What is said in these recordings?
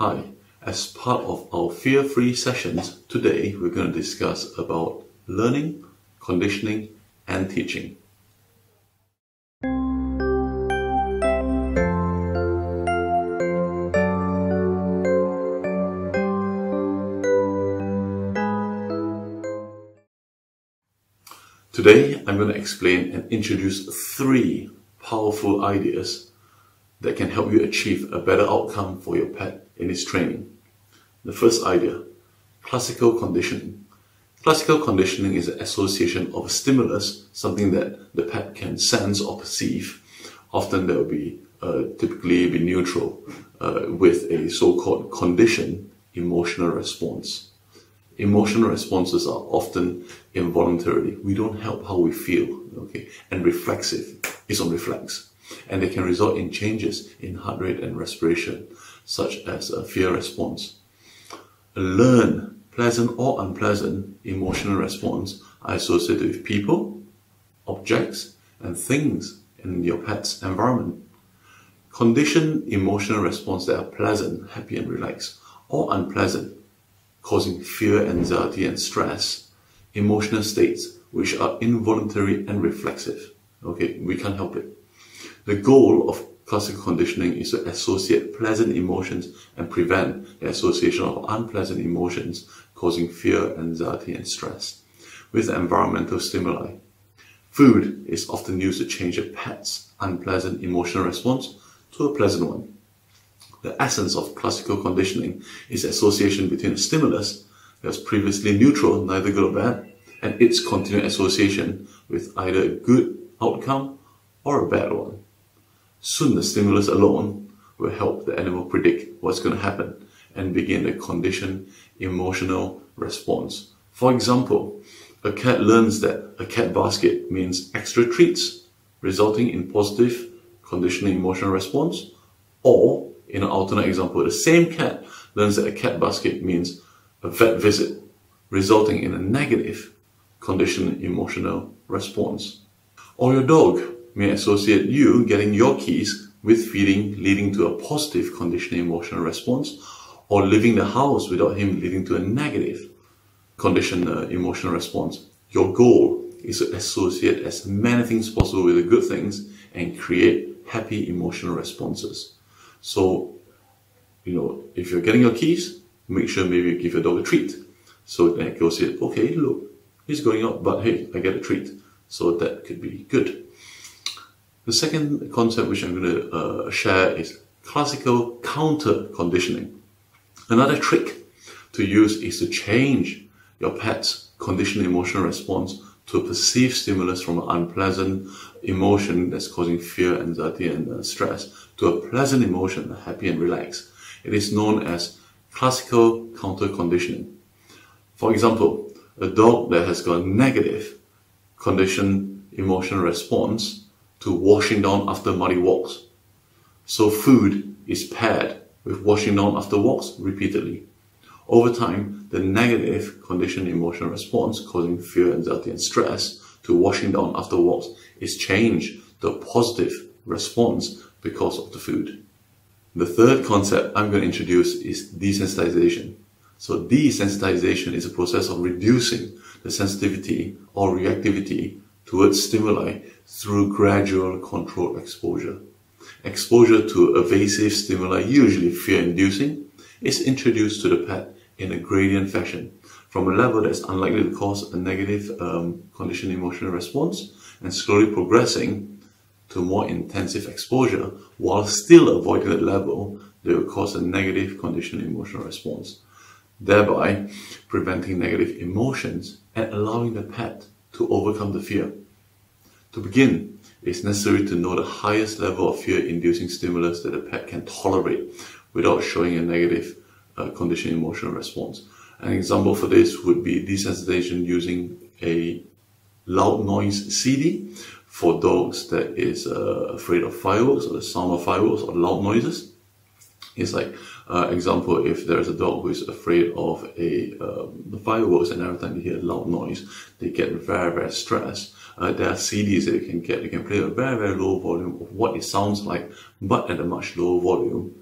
Hi, as part of our fear-free sessions, today we're going to discuss about learning, conditioning, and teaching. Today, I'm going to explain and introduce three powerful ideas that can help you achieve a better outcome for your pet in its training. The first idea, classical conditioning. Classical conditioning is an association of a stimulus, something that the pet can sense or perceive. Often there will be uh, typically be neutral uh, with a so-called conditioned emotional response. Emotional responses are often involuntary. We don't help how we feel, okay? And reflexive is on reflex. And they can result in changes in heart rate and respiration, such as a fear response. Learn pleasant or unpleasant emotional response are associated with people, objects, and things in your pet's environment. Condition emotional response that are pleasant, happy, and relaxed, or unpleasant, causing fear, anxiety, and stress, emotional states which are involuntary and reflexive. Okay, we can't help it. The goal of classical conditioning is to associate pleasant emotions and prevent the association of unpleasant emotions causing fear, anxiety, and stress with environmental stimuli. Food is often used to change a pet's unpleasant emotional response to a pleasant one. The essence of classical conditioning is association between a stimulus that was previously neutral, neither good or bad, and its continued association with either a good outcome or a bad one. Soon the stimulus alone will help the animal predict what's going to happen and begin a conditioned emotional response. For example, a cat learns that a cat basket means extra treats, resulting in positive conditioning emotional response, or in an alternate example, the same cat learns that a cat basket means a vet visit, resulting in a negative conditioned emotional response. Or your dog may associate you getting your keys with feeding leading to a positive conditioned emotional response, or leaving the house without him leading to a negative conditioned uh, emotional response. Your goal is to associate as many things possible with the good things and create happy emotional responses. So, you know, if you're getting your keys, make sure maybe you give your dog a treat. So then it goes in, okay, look, he's going out, but hey, I get a treat. So that could be good. The second concept which I'm going to uh, share is classical counter conditioning. Another trick to use is to change your pet's conditioned emotional response to a perceived stimulus from an unpleasant emotion that's causing fear, anxiety, and uh, stress to a pleasant emotion, happy and relaxed. It is known as classical counter conditioning. For example, a dog that has got a negative conditioned emotional response to washing down after muddy walks. So food is paired with washing down after walks repeatedly. Over time, the negative conditioned emotional response causing fear, anxiety, and stress to washing down after walks is changed to a positive response because of the food. The third concept I'm going to introduce is desensitization. So desensitization is a process of reducing the sensitivity or reactivity towards stimuli through gradual controlled exposure. Exposure to evasive stimuli, usually fear-inducing, is introduced to the pet in a gradient fashion from a level that's unlikely to cause a negative um, conditioned emotional response and slowly progressing to more intensive exposure while still avoiding that level that will cause a negative conditioned emotional response, thereby preventing negative emotions and allowing the pet to overcome the fear. To begin, it's necessary to know the highest level of fear-inducing stimulus that a pet can tolerate without showing a negative uh, conditioned emotional response. An example for this would be desensitization using a loud noise CD for dogs that is uh, afraid of fireworks or the sound of fireworks or loud noises. It's like, uh, example, if there's a dog who is afraid of a um, the fireworks and every time they hear a loud noise, they get very, very stressed. Uh, there are CDs that you can get. You can play a very, very low volume of what it sounds like, but at a much lower volume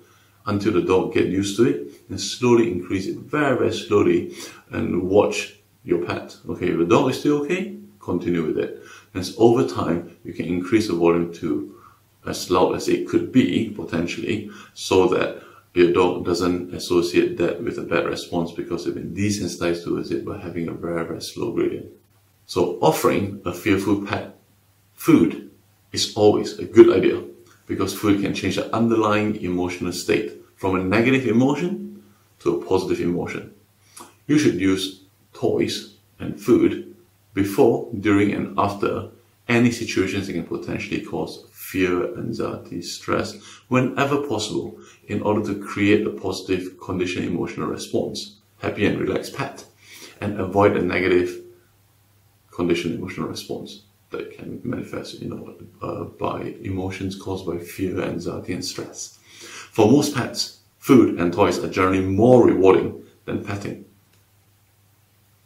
until the dog get used to it and slowly increase it very, very slowly and watch your pet. Okay, if the dog is still okay, continue with it. And over time, you can increase the volume to as loud as it could be potentially so that your dog doesn't associate that with a bad response because they've been desensitized towards it by having a very, very slow gradient. So offering a fearful pet food is always a good idea because food can change the underlying emotional state from a negative emotion to a positive emotion. You should use toys and food before, during, and after any situations that can potentially cause fear, anxiety, stress, whenever possible, in order to create a positive conditioned emotional response, happy and relaxed pet, and avoid a negative conditioned emotional response that can manifest, you know, uh, by emotions caused by fear, anxiety, and stress. For most pets, food and toys are generally more rewarding than petting.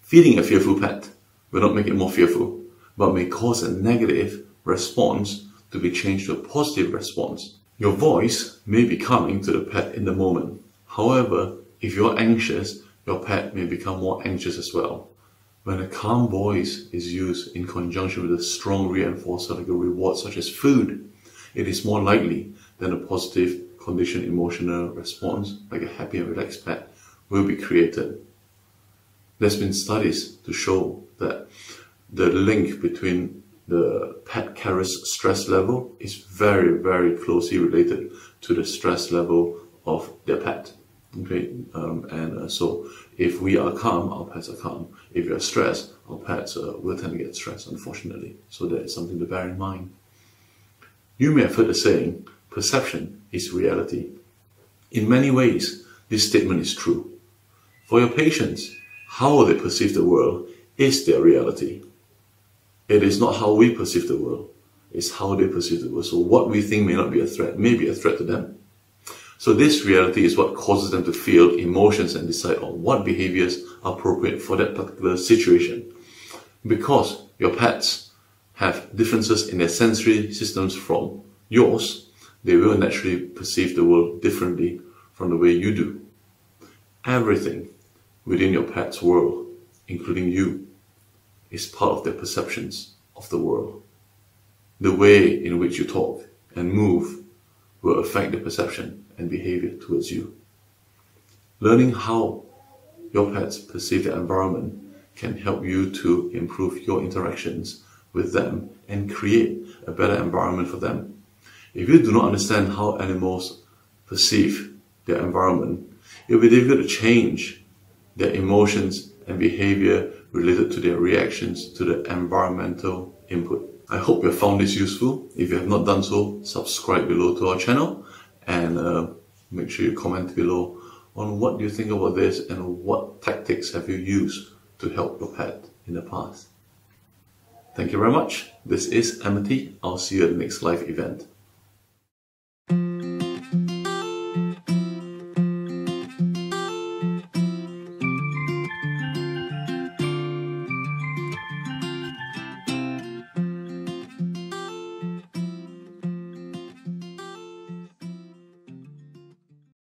Feeding a fearful pet will not make it more fearful, but may cause a negative response to be changed to a positive response. Your voice may be calming to the pet in the moment. However, if you're anxious, your pet may become more anxious as well. When a calm voice is used in conjunction with a strong reinforcer like a reward such as food, it is more likely that a positive conditioned emotional response like a happy and relaxed pet will be created. There's been studies to show that the link between the pet carrier's stress level is very, very closely related to the stress level of their pet. Okay, um, and uh, so if we are calm, our pets are calm. If we are stressed, our pets uh, will tend to get stressed, unfortunately. So that is something to bear in mind. You may have heard the saying, perception is reality. In many ways, this statement is true. For your patients, how they perceive the world is their reality. It is not how we perceive the world, it's how they perceive the world. So what we think may not be a threat, may be a threat to them. So this reality is what causes them to feel emotions and decide on what behaviors are appropriate for that particular situation. Because your pets have differences in their sensory systems from yours, they will naturally perceive the world differently from the way you do. Everything within your pet's world, including you, is part of their perceptions of the world. The way in which you talk and move will affect the perception and behavior towards you. Learning how your pets perceive the environment can help you to improve your interactions with them and create a better environment for them. If you do not understand how animals perceive their environment, it will be difficult to change their emotions and behavior related to their reactions to the environmental input. I hope you have found this useful. If you have not done so, subscribe below to our channel and uh, make sure you comment below on what you think about this and what tactics have you used to help your pet in the past. Thank you very much. This is Amity. I'll see you at the next live event.